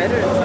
매를